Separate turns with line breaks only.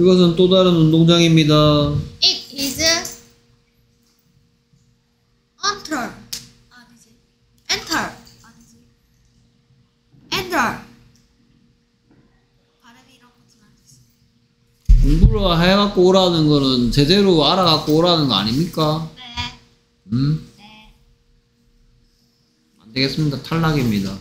그것은 또 다른 운동장입니다.
It is enter.
아니지.
enter.
아니지.
enter.
발음이 이런 것좀 알겠어.
공부를 해갖고 오라는 거는 제대로 알아갖고 오라는 거 아닙니까?
네.
음?
네.
안 되겠습니다. 탈락입니다.